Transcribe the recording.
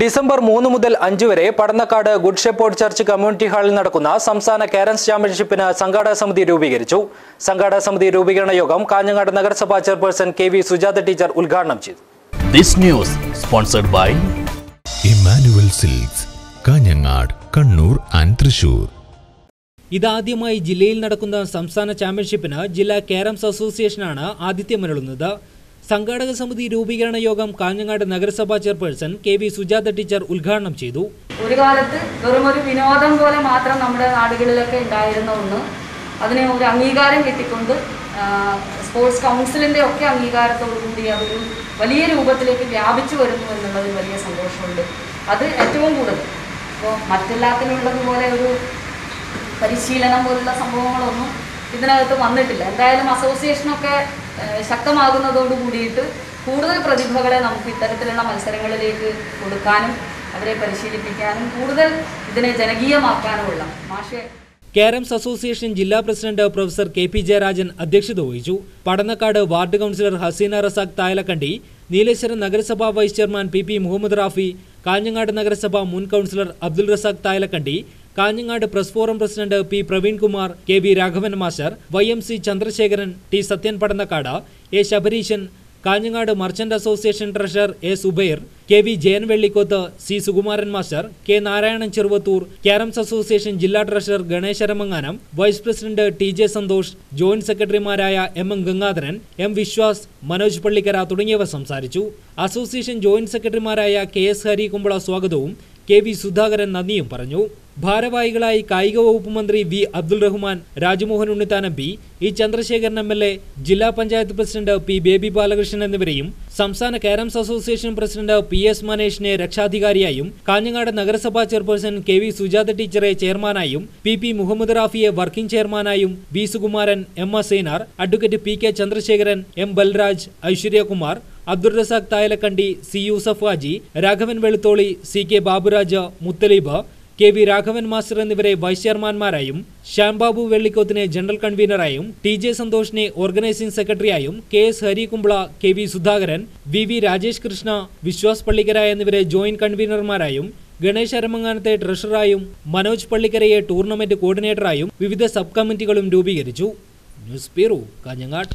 December മൂന്ന് മുതൽ അഞ്ച് വരെ Padannakkad good shepherd church community ഹാളിൽ നടക്കുന്ന സംസ്ഥാന കാരൻസ് ചാമ്പ്യൻഷിപ്പിന് സംഘാടക സമിതി രൂപീകരിച്ചു. സംഘാടക സമിതി രൂപീകരണ യോഗം കാഞ്ഞങ്ങാട് നഗരസഭാ chairperson K V Sujatha teacher ഉദ്ഘാടനം ചെയ്തു. This news sponsored by Emmanuel silks Kanhangad Kannur and Thrissur. ഇതാദ്യമായി ജില്ലയിൽ നടക്കുന്ന സംസ്ഥാന ചാമ്പ്യൻഷിപ്പിന് ജില്ലാ കാരംസ് അസോസിയേഷനാണ് ആതിഥ്യമരുളുന്നത്. സംഘാടക സമിതി രൂപീകരണ യോഗം കാഞ്ഞങ്ങാട് നഗരസഭാ chairperson K V Sujatha teacher ഉദ്ഘാടനം ചെയ്തു. ഒരു കാലത്ത് വെറും ഒരു വിനോദം പോലെ മാത്രം നമ്മുടെ നാടുകളിലൊക്കെ ഉണ്ടായിരുന്ന ഒന്ന്. അതിനെ ഒരു അംഗീകാരം കിട്ടിക്കൊണ്ട് സ്പോർട്സ് കൗൺസിലിന്റെ ഒക്കെ അംഗീകാരത്തോടു കൂടി അതൊരു വലിയ രൂപത്തിലേക്ക് വ്യാപിച്ചു വരുന്നു എന്നുള്ളതിൽ വലിയ സന്തോഷമുണ്ട്. അത് ഏറ്റവും കൂടുതൽ. ഇപ്പോൾ മറ്റെല്ലാത്തിനുള്ളതുപോലെ ഒരു പരിശീലനം പോലുള്ള സംഭവങ്ങളൊന്നും ഇതിനകത്ത് വന്നിട്ടില്ല. എന്തായാലും അസോസിയേഷനൊക്കെ ശക്തമാകുന്നതോട് കൂടിയിട്ട് കൂടുതൽ പ്രതിഭകളെ നമുക്ക് ഇത്തരത്തിലുള്ള മത്സരങ്ങളിലേക്ക് കൊടുക്കാനും അവരെ പരിശീലിപ്പിക്കാനും കൂടുതൽ ഇതിനെ ജനകീയമാക്കാനുമുള്ള മാഷെ. കേരംസ് അസോസിയേഷൻ ജില്ലാ president professor K P Jayarajan അധ്യക്ഷത വഹിച്ചു. പടന്നക്കാട് വാർഡ് കൗൺസിലർ ഹസീന റസാഖ് തായലക്കണ്ടി നീലേശ്വരം നഗരസഭാ vice chairman P P Muhammad Rafi Kanhangad നഗരസഭ മുൻ councillor Abdul Razak Thayalakkandi Kanhangad press forum president P Praveenkumar K V Raghavan master Y M C Chandrasekharan T Sathyan Padannakkad A Sabareesan Kanhangad merchant association treasurer A Zubair K V Jayan Vellikoth C Sukumaran master K Narayanan Cheruvathur carroms association ജില്ലാ treasurer Ganesh Aramanganam vice president T J Santhosh joint സെക്രട്ടറിമാരായ M M Gangadharan M Viswas Manoj Pallikkara തുടങ്ങിയവർ സംസാരിച്ചു. Association joint സെക്രട്ടറിമാരായ K S Harikumbla സ്വാഗതവും K V Sudhakaran നന്ദിയും പറഞ്ഞു. ഭാരവാഹികളായി കായിക വകുപ്പ് മന്ത്രി V. Abdul Rahman Rajmohan Unnithan M P E. Chandrasekharan M L A ജില്ലാ പഞ്ചായത്ത് പ്രസിഡന്റ് പി. ബേബി ബാലകൃഷ്ണൻ എന്നിവരെയും സംസ്ഥാന carroms association president P. S. മനേഷിനെ രക്ഷാധികാരിയായും കാഞ്ഞങ്ങാട് നഗരസഭാ ചെയർപേഴ്സൺ കെ. വി. സുജാത ടീച്ചറെ ചെയർമാനായും പി. പി. മുഹമ്മദ് റാഫിയെ working ചെയർമാനായും V. Sukumaran M. S Senar advocate P. K. Chandrasekharan M. Balraj Aishwaryakumar Abdul Razak Thayalakkandi C. Yusuf Haji Raghavan Veluthooli C. K. Baburaj Muthaleeb K V Raghavan master എന്നിവരെ vice ചെയർമാൻമാരായും ശ്യാംബാബു വെള്ളിക്കോത്തിനെ general കൺവീനറായും T J സന്തോഷിനെ organising സെക്രട്ടറിയായും K S Harikumbla K V Sudhakaran V V Rajesh Krishna Viswas Pallikkara എന്നിവരെ joint കൺവീനർമാരായും ഗണേശ് അരമങ്ങാനത്തെ ട്രഷററായും മനോജ് പള്ളിക്കരയെ ടൂർണമെന്റ് കോർഡിനേറ്ററായും വിവിധ സബ് കമ്മിറ്റികളും രൂപീകരിച്ചു. News bureau Kanhangad.